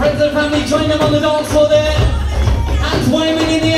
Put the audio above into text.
Friends and family, join them on the dance floor there. And waving in the